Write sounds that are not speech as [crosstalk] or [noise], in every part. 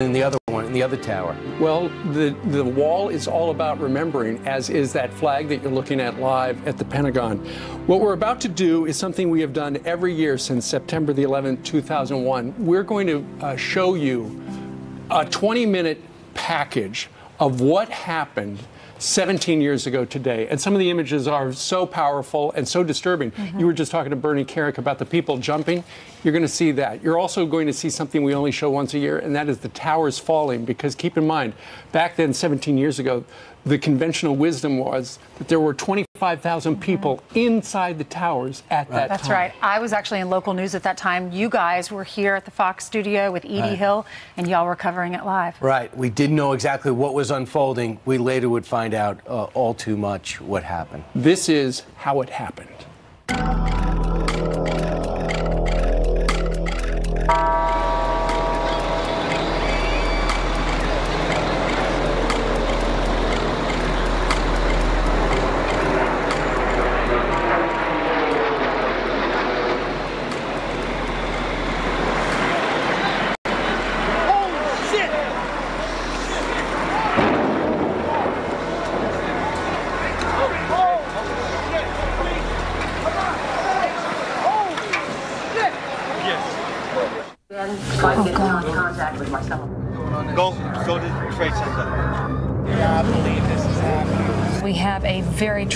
in the other one, in the other tower? Well, the, the wall is all about remembering, as is that flag that you're looking at live at the Pentagon. What we're about to do is something we have done every year since September the 11th, 2001. We're going to uh, show you a 20 minute package of what happened 17 years ago today. And some of the images are so powerful and so disturbing. Mm-hmm. You were just talking to Bernie Kerik about the people jumping. You're going to see that. You're also going to see something we only show once a year, and that is the towers falling. Because keep in mind, back then, 17 years ago, the conventional wisdom was that there were 25,000 mm-hmm. people inside the towers at right. that That's time. right. I was actually in local news at that time. You guys were here at the Fox studio with Edie right. Hill, and y'all were covering it live. Right. We didn't know exactly what was unfolding. We later would find out uh, all too much what happened. This is how it happened.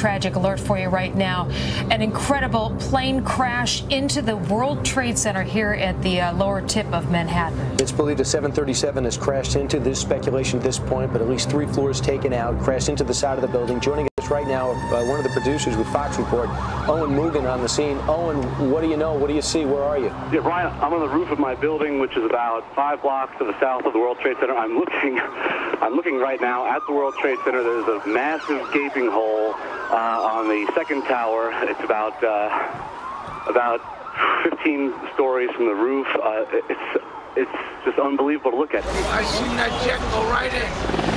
Tragic alert for you right now. An incredible plane crash into the World Trade Center here at the uh, lower tip of Manhattan. It's believed a 737 has crashed into this speculation at this point, but at least three floors taken out, crashed into the side of the building. Joining us right now, uh, one of the producers with Fox Report, Owen Mugen on the scene. Owen, what do you know? What do you see? Where are you? Yeah, Brian, I'm on the roof of my building, which is about five blocks to the south of the World Trade Center. I'm looking, [laughs] I'm looking right now at the World Trade Center. There's a massive gaping hole uh, on the second tower. It's about uh, about 15 stories from the roof. Uh, it's it's just unbelievable to look at. I seen that jet go right in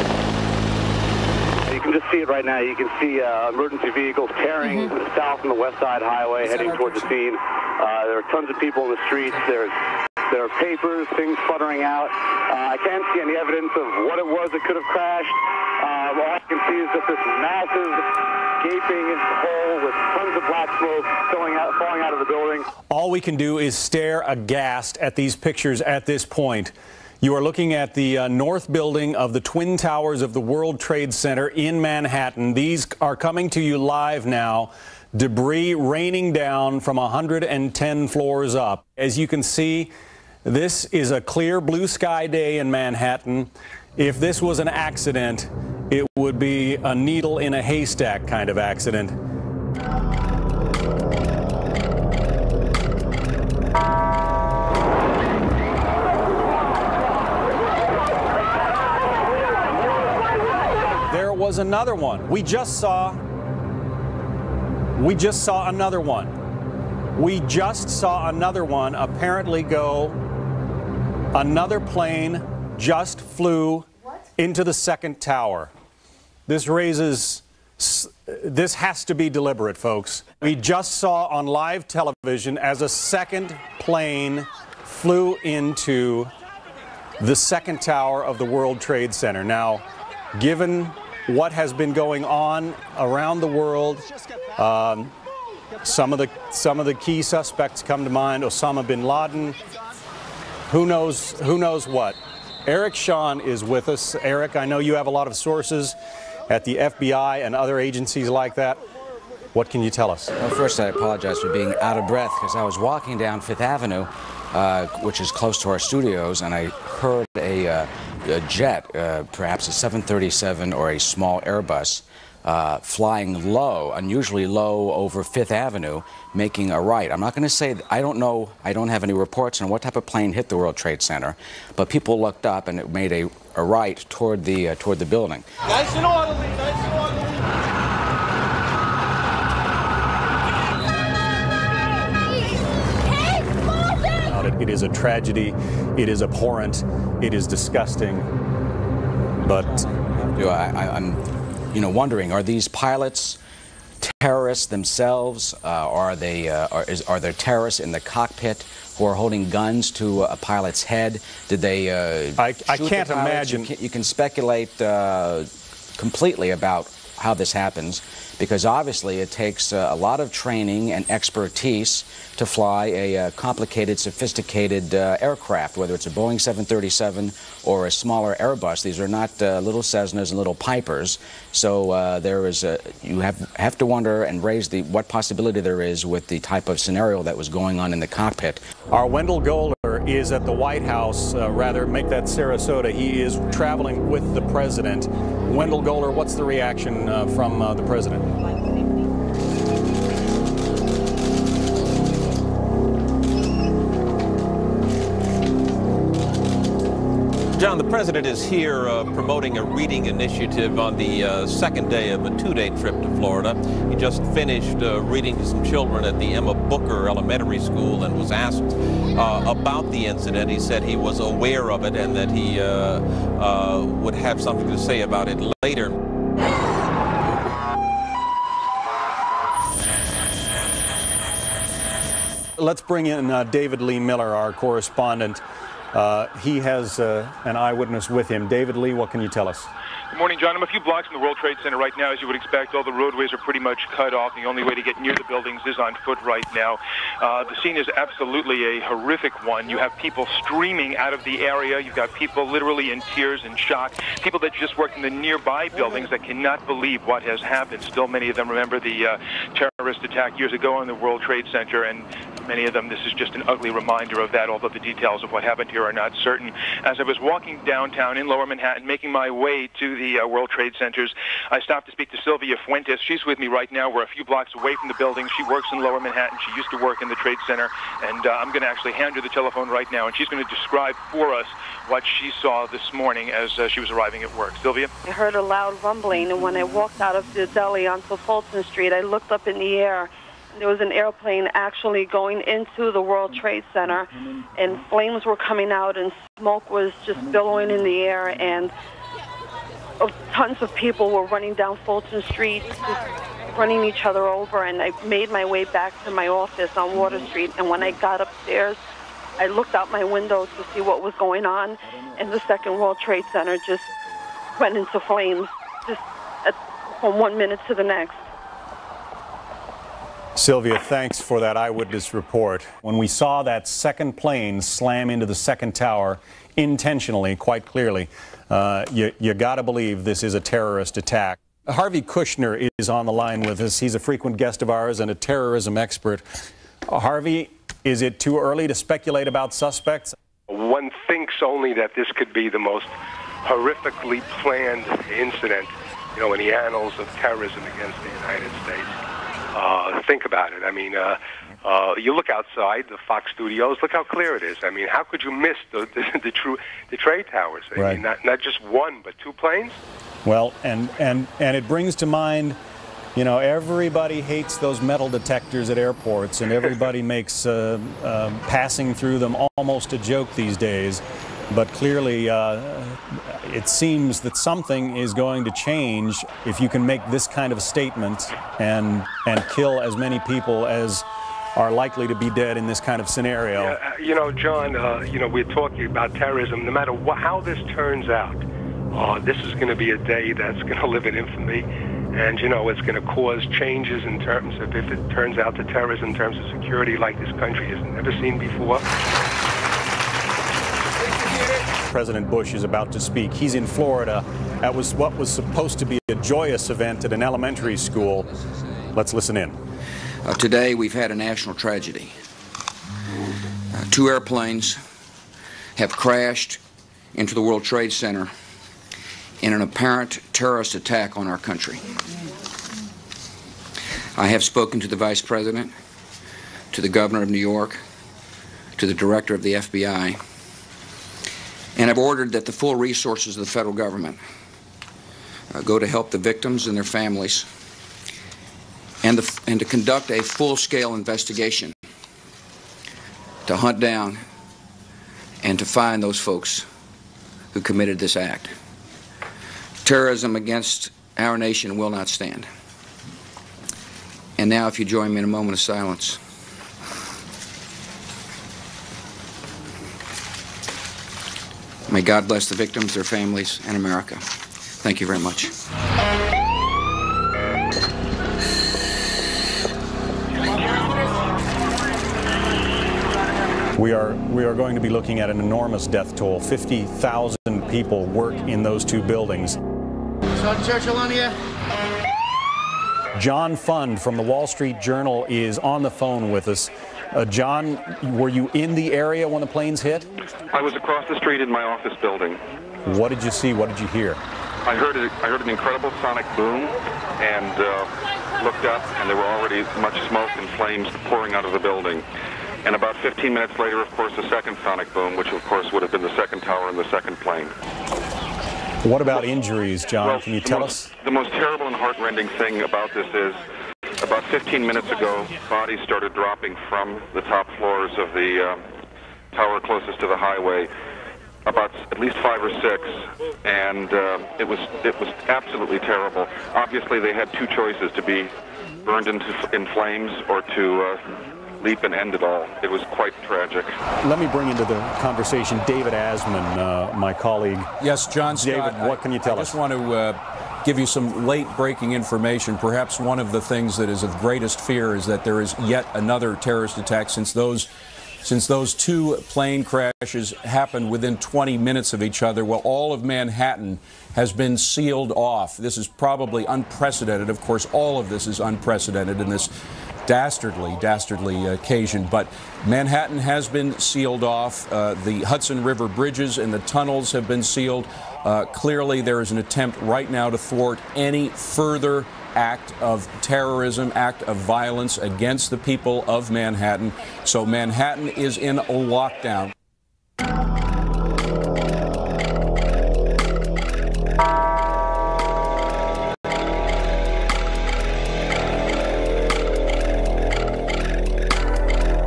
can just see it right now. You can see uh, emergency vehicles tearing mm-hmm. south on the West Side Highway, heading towards the scene. Uh, there are tons of people in the streets. There's there are papers, things fluttering out. Uh, I can't see any evidence of what it was that could have crashed. Uh, all I can see is that this massive gaping hole with tons of black smoke falling out, falling out of the building. All we can do is stare aghast at these pictures at this point. You are looking at the uh, north building of the Twin Towers of the World Trade Center in Manhattan. These are coming to you live now. Debris raining down from 110 floors up. As you can see, this is a clear blue sky day in Manhattan. If this was an accident, it would be a needle in a haystack kind of accident. Was another one. We just saw we just saw another one. We just saw another one apparently go another plane just flew what? into the second tower. This raises this has to be deliberate, folks. We just saw on live television as a second plane flew into the second tower of the World Trade Center. Now, given what has been going on around the world. Um, some of the some of the key suspects come to mind: Osama bin Laden. Who knows? Who knows what? Eric Shawn is with us. Eric, I know you have a lot of sources at the FBI and other agencies like that. What can you tell us? Well, first, I apologize for being out of breath because I was walking down Fifth Avenue, uh, which is close to our studios, and I heard a uh, a jet, uh, perhaps a 737 or a small Airbus, uh, flying low, unusually low over Fifth Avenue, making a right. I'm not going to say, I don't know, I don't have any reports on what type of plane hit the World Trade Center, but people looked up and it made a, a right toward the, uh, toward the building. Nice and orderly, nice and orderly. It is a tragedy. It is abhorrent. It is disgusting. But you know, I, am you know, wondering: Are these pilots terrorists themselves? Uh, are they uh, are, is, are there terrorists in the cockpit who are holding guns to a pilot's head? Did they? Uh, I, I can't imagine. You can, you can speculate uh, completely about how this happens because obviously it takes uh, a lot of training and expertise to fly a uh, complicated, sophisticated uh, aircraft, whether it's a Boeing 737 or a smaller Airbus. These are not uh, little Cessnas and little Pipers. So uh, there is a, you have have to wonder and raise the what possibility there is with the type of scenario that was going on in the cockpit. Our Wendell Goler is at the White House, uh, rather, make that Sarasota. He is traveling with the president. Wendell Goler, what's the reaction uh, from uh, the president? John, the president is here uh, promoting a reading initiative on the uh, second day of a two-day trip to Florida. He just finished uh, reading to some children at the Emma Booker Elementary School and was asked uh, about the incident. He said he was aware of it and that he uh, uh, would have something to say about it later. Let's bring in David Lee Miller, our correspondent. Uh, he has uh, an eyewitness with him. David Lee, what can you tell us? Good morning, John. I'm a few blocks from the World Trade Center right now. As you would expect, all the roadways are pretty much cut off. The only way to get near the buildings is on foot right now. Uh, the scene is absolutely a horrific one. You have people streaming out of the area. You've got people literally in tears and shock. People that just worked in the nearby buildings that cannot believe what has happened. Still, many of them remember the uh, terrorist attack years ago on the World Trade Center, and many of them, this is just an ugly reminder of that, although the details of what happened here are not certain. As I was walking downtown in lower Manhattan, making my way to the uh, World Trade Centers, I stopped to speak to Sylvia Fuentes. She's with me right now. We're a few blocks away from the building. She works in lower Manhattan. She used to work in the Trade Center, and uh, I'm going to actually hand her the telephone right now, and she's going to describe for us what she saw this morning as uh, she was arriving at work. Sylvia? I heard a loud rumbling, and when I walked out of the deli onto Fulton Street, I looked up in the air there was an airplane actually going into the World Trade Center, and flames were coming out, and smoke was just billowing in the air, and uh, tons of people were running down Fulton Street, just running each other over, and I made my way back to my office on Water Street, and when I got upstairs, I looked out my window to see what was going on, and the Second World Trade Center just went into flames, just at, from one minute to the next. Sylvia, thanks for that eyewitness report. When we saw that second plane slam into the second tower intentionally, quite clearly, uh, you, you got to believe this is a terrorist attack. Harvey Kushner is on the line with us. He's a frequent guest of ours and a terrorism expert. Harvey, is it too early to speculate about suspects? One thinks only that this could be the most horrifically planned incident, you know, in the annals of terrorism against the United States. Uh, think about it. I mean, uh, uh, you look outside the Fox studios. Look how clear it is. I mean, how could you miss the [laughs] the, the true the trade towers? I Right. mean, not not just one, but two planes. Well, and, and, and it brings to mind, you know, everybody hates those metal detectors at airports, and everybody [laughs] makes uh, uh, passing through them almost a joke these days. But clearly, uh, it seems that something is going to change if you can make this kind of statement and, and kill as many people as are likely to be dead in this kind of scenario. Uh, you know, John. Uh, you know, we're talking about terrorism. No matter wh- how this turns out, uh, this is going to be a day that's going [laughs] to live in infamy. And, you know, it's going to cause changes in terms of if it turns out to terrorism, in terms of security like this country has never seen before. President Bush is about to speak. He's in Florida. That was what was supposed to be a joyous event at an elementary school. Let's listen in. Uh, today, we've had a national tragedy. Uh, two airplanes have crashed into the World Trade Center in an apparent terrorist attack on our country. I have spoken to the Vice President, to the Governor of New York, to the Director of the FBI, and have ordered that the full resources of the federal government uh, go to help the victims and their families and, the, and to conduct a full-scale investigation to hunt down and to find those folks who committed this act. Terrorism against our nation will not stand. And now, if you join me in a moment of silence. May God bless the victims, their families, and America. Thank you very much. We are we are going to be looking at an enormous death toll. 50,000 people work in those two buildings. Sergeant Churchill on here. John Fund from the Wall Street Journal is on the phone with us. Uh, John, were you in the area when the planes hit? I was across the street in my office building. What did you see? What did you hear? I heard it, I heard an incredible sonic boom and uh, looked up, and there were already much smoke and flames pouring out of the building. And about 15 minutes later, of course, the second sonic boom, which of course would have been the second tower and the second plane. What about injuries, John? Well, Can you tell most- us? The most terrible and heartrending thing about this is about 15 minutes ago, bodies started dropping from the top floors of the uh, tower closest to the highway, about at least five or six, and uh, it was it was absolutely terrible. Obviously, they had two choices: to be burned into in flames or to uh, leap and end it all. It was quite tragic. Let me bring into the conversation David Asman, uh, my colleague. Yes, John David, Scott, what can you tell I us? I just want to uh, give you some late breaking information. Perhaps one of the things that is of greatest fear is that there is yet another terrorist attack since those since those two plane crashes happened within 20 minutes of each other. Well, all of Manhattan has been sealed off. This is probably unprecedented. Of course, all of this is unprecedented in this dastardly, dastardly occasion. But Manhattan has been sealed off. Uh, the Hudson River bridges and the tunnels have been sealed. Uh, clearly, there is an attempt right now to thwart any further act of terrorism, act of violence against the people of Manhattan. So Manhattan is in a lockdown.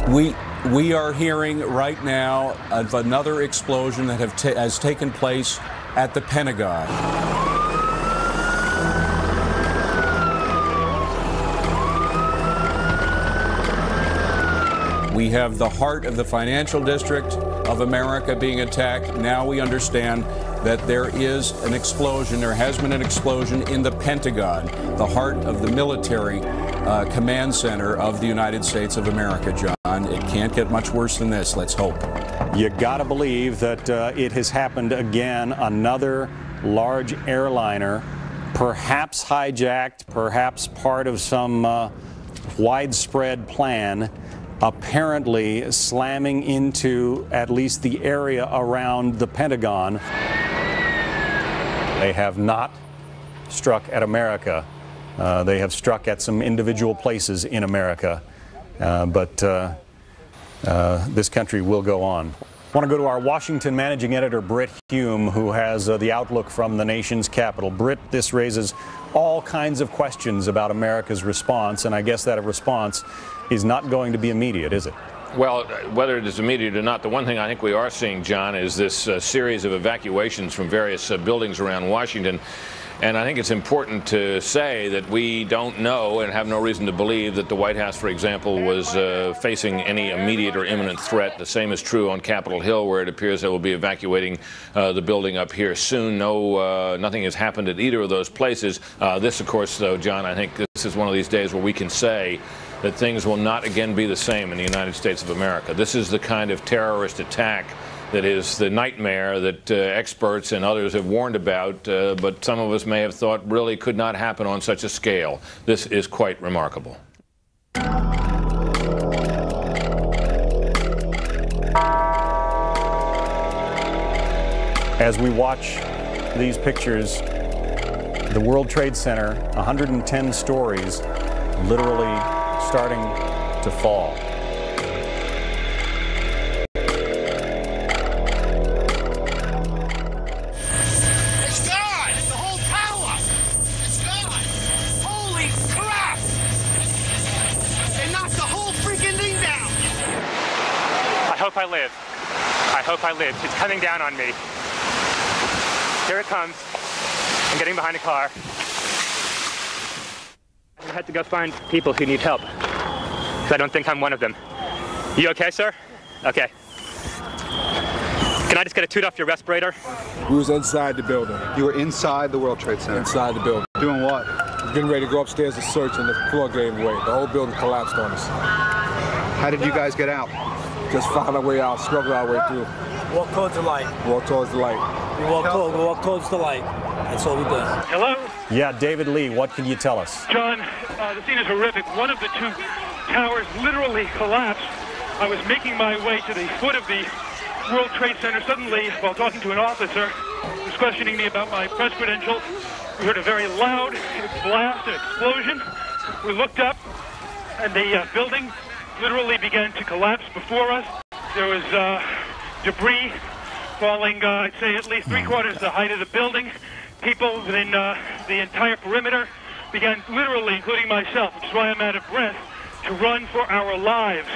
We we are hearing right now of another explosion that have ta- has taken place at the Pentagon. We have the heart of the financial district of America being attacked. Now we understand that there is an explosion, there has been an explosion in the Pentagon, the heart of the military uh, command center of the United States of America, John. It can't get much worse than this, let's hope. You got to believe that uh, it has happened again. Another large airliner, perhaps hijacked, perhaps part of some uh, widespread plan, apparently slamming into at least the area around the Pentagon. They have not struck at America. Uh, they have struck at some individual places in America. Uh, but uh, uh, this country will go on. I want to go to our Washington managing editor, Brit Hume, who has uh, the outlook from the nation's capital. Brit, this raises all kinds of questions about America's response, and I guess that a response is not going to be immediate, is it? Well, whether it is immediate or not, the one thing I think we are seeing, John, is this uh, series of evacuations from various uh, buildings around Washington. And I think it's important to say that we don't know and have no reason to believe that the White House, for example, was uh, facing any immediate or imminent threat. The same is true on Capitol Hill, where it appears they will be evacuating uh, the building up here soon. No, uh, nothing has happened at either of those places. Uh, this, of course, though, John, I think this is one of these days where we can say that things will not again be the same in the United States of America. This is the kind of terrorist attack that is the nightmare that uh, experts and others have warned about, uh, but some of us may have thought really could not happen on such a scale. This is quite remarkable. As we watch these pictures, the World Trade Center, 110 stories, literally starting to fall. I hope I live. It's coming down on me. Here it comes. I'm getting behind a car. I had to go find people who need help. 'Cause I don't think I'm one of them. You okay, sir? Okay. Can I just get a toot off your respirator? We was inside the building. You were inside the World Trade Center? Inside the building. Doing what? Getting ready to go upstairs to search and the floor gave way. The whole building collapsed on us. How did you guys get out? Just found our way out, struggled our way through. Walk towards the light. Walk towards the light. We walk towards, we walk towards the light. That's all we did. Hello? Yeah, David Lee, what can you tell us? John, uh, the scene is horrific. One of the two towers literally collapsed. I was making my way to the foot of the World Trade Center. Suddenly, while talking to an officer who was questioning me about my press credentials, we heard a very loud blast, an explosion. We looked up, and the uh, building literally began to collapse before us. There was uh, debris falling, uh, I'd say, at least three quarters the height of the building. People within uh, the entire perimeter began literally, including myself, which is why I'm out of breath, to run for our lives.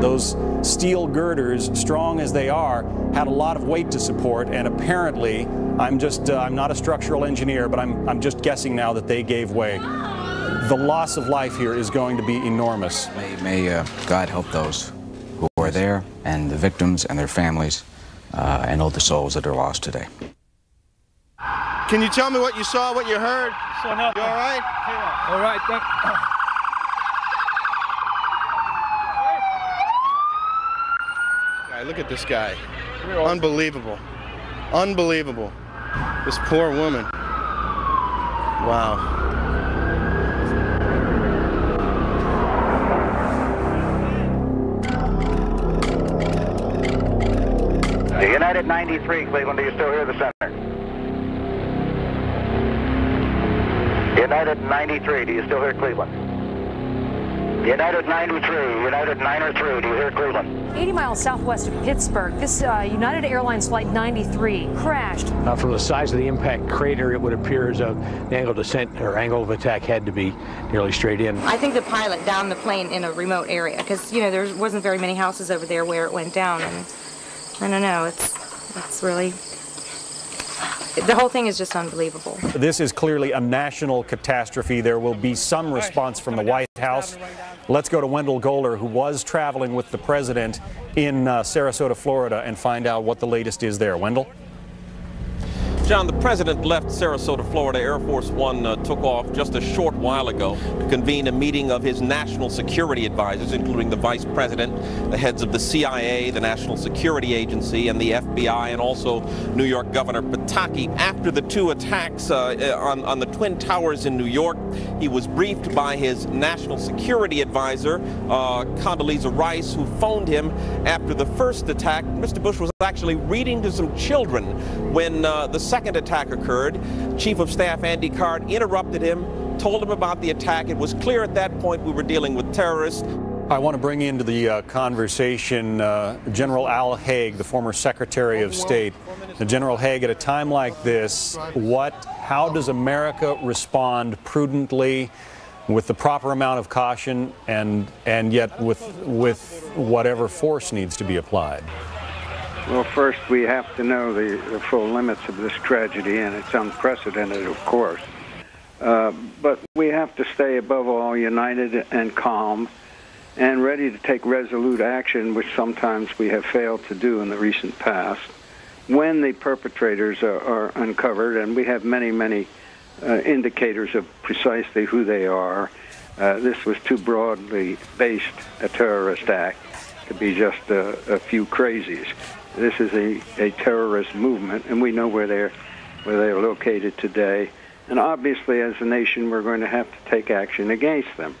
Those steel girders, strong as they are, had a lot of weight to support, and apparently, I'm just, uh, I'm not a structural engineer, but I'm, I'm just guessing now that they gave way. The loss of life here is going to be enormous. May, may uh, God help those who are there and the victims and their families uh, and all the souls that are lost today. Can you tell me what you saw, what you heard? So no. You all right? All right. Thank Guy, look at this guy. Unbelievable. Unbelievable. This poor woman. Wow. United 93, Cleveland, do you still hear the center? United 93, do you still hear Cleveland? United 93, United 93, do you hear Cleveland? 80 miles southwest of Pittsburgh, this uh, United Airlines Flight 93 crashed. Uh, from the size of the impact crater, it would appear as though the angle of descent or angle of attack had to be nearly straight in. I think the pilot downed the plane in a remote area because, you know, there wasn't very many houses over there where it went down. And I don't know, it's, it's really, the whole thing is just unbelievable. This is clearly a national catastrophe. There will be some response from the White House. Let's go to Wendell Goler, who was traveling with the president in uh, Sarasota, Florida, and find out what the latest is there. Wendell? John, the president left Sarasota, Florida. Air Force One uh, took off just a short while ago to convene a meeting of his national security advisors, including the vice president, the heads of the CIA, the National Security Agency, and the FBI, and also New York Governor Pataki. After the two attacks uh, on, on the Twin Towers in New York, he was briefed by his national security advisor, uh, Condoleezza Rice, who phoned him after the first attack. Mr. Bush was actually reading to some children when uh, the second attack occurred. Chief of Staff Andy Card interrupted him, told him about the attack. It was clear at that point we were dealing with terrorists. I want to bring into the uh, conversation uh, General Al Haig, the former Secretary of State. Now, General Haig, at a time like this, what, how does America respond prudently, with the proper amount of caution, and and yet with with whatever force needs to be applied? Well, first we have to know the, the full limits of this tragedy, and it's unprecedented, of course. Uh, but we have to stay above all united and calm and ready to take resolute action, which sometimes we have failed to do in the recent past, when the perpetrators are, are uncovered, and we have many, many uh, indicators of precisely who they are. Uh, this was too broadly based a terrorist act to be just a, a few crazies. This is a, a terrorist movement, and we know where they're where they're located today. And obviously, as a nation, we're going to have to take action against them.